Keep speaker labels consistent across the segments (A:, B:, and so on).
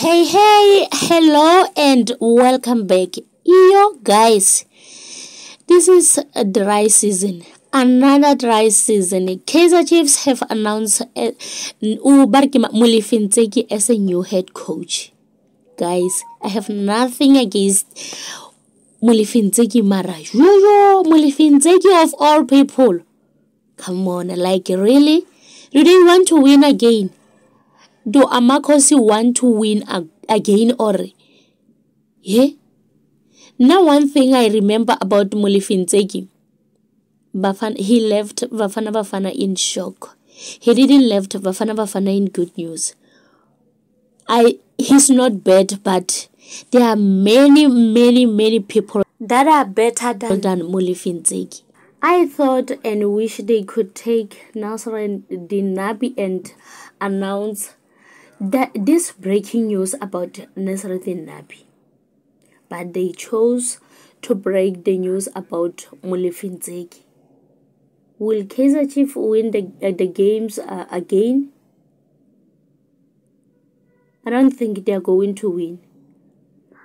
A: Hey, hey, hello, and welcome back. Yo, guys, this is a dry season. Another dry season. Kaizer Chiefs have announced uh, Molefi Ntseki as a new head coach. Guys, I have nothing against Molefi Ntseki Mara. Yo, Molefi Ntseki of all people. Come on, like really? Do they want to win again? Do Amakhosi want to win again or yeah now one thing i remember about molefi ntseki bafana he left bafana bafana in shock. He didn't left bafana bafana in good news. I he's not bad but there are many many many people that are better than, than molefi ntseki I thought and wish they could take Nasreddine Nabi and announce that this breaking news about Nasreddine Nabi, but they chose to break the news about Molefi Ntseki. Will Kaizer Chief win the, uh, the games uh, again? I don't think they're going to win.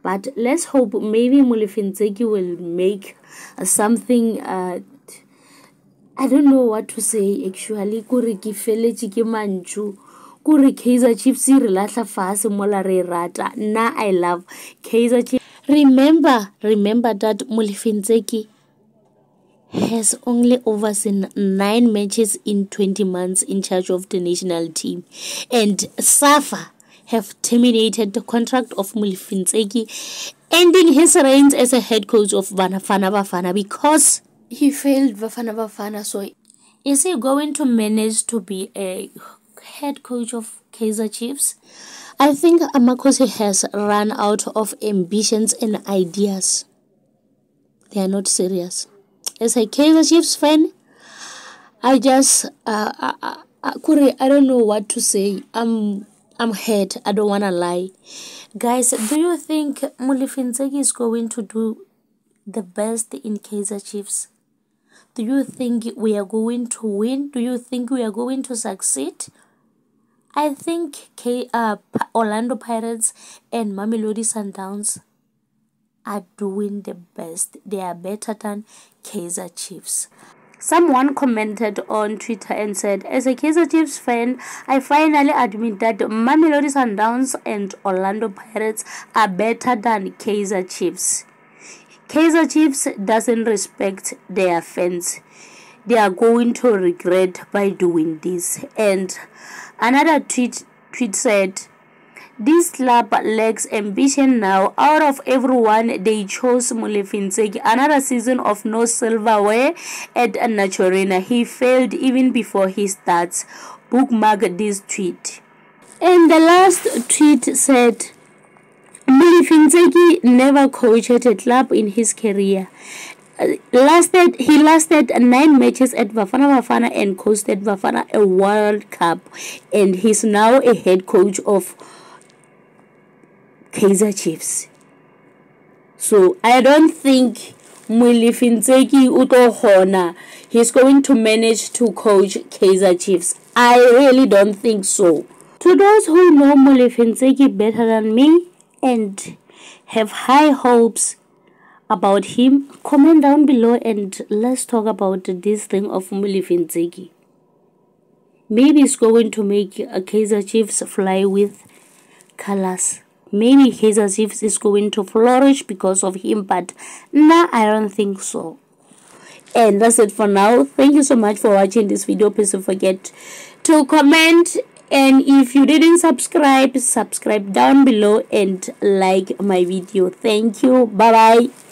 A: But let's hope maybe Molefi Ntseki will make uh, something. Uh, I don't know what to say actually. Ki manchu kore kaizer chiefs re latlha fase mola re rata. Nna i love kaizer chief remember remember that molefi ntseki has only overseen nine matches in 20 months in charge of the national team. And safa have terminated the contract of molefi ntseki ending his reigns as a head coach of bafana bafana because he failed bafana bafana. So is he going to manage to be a head coach of Kaizer Chiefs. I think Amakhosi has run out of ambitions and ideas. They are not serious. As a Kaizer Chiefs fan, I just uh, I, uh, I, uh, I don't know what to say. I'm I'm hurt. I don't wanna lie. Guys, do you think Molefi Ntseki is going to do the best in Kaizer Chiefs? Do you think we are going to win? Do you think we are going to succeed? I think K uh Orlando Pirates and Mamelodi Sundowns are doing the best. They are better than Kaizer Chiefs. Someone commented on Twitter and said, As a Kaizer Chiefs fan, I finally admit that Mamelodi Sundowns and Orlando Pirates are better than Kaizer Chiefs. Kaizer Chiefs doesn't respect their fans. They are going to regret by doing this. And Another tweet, tweet said, this club lacks ambition now. Out of everyone, they chose Molefi Ntseki. Another season of no silverware at Naturena. He failed even before he starts. Bookmark this tweet. And the last tweet said, Molefi Ntseki never coached a club in his career lasted he lasted nine matches at Bafana Bafana and coached Bafana a World Cup and he's now a head coach of Kaizer Chiefs. So I don't think Molefi Ntseki Utohona he's going to manage to coach Kaizer Chiefs. I really don't think so. To those who know Molefi Ntseki better than me and have high hopes about him, comment down below and let's talk about this thing of Molefi Ntseki. Maybe it's going to make a Kaizer Chiefs fly with colors. Maybe Kaizer Chiefs is going to flourish because of him, but nah, I don't think so. And that's it for now. Thank you so much for watching this video. Please don't forget to comment and if you didn't subscribe subscribe down below and like my video thank you bye bye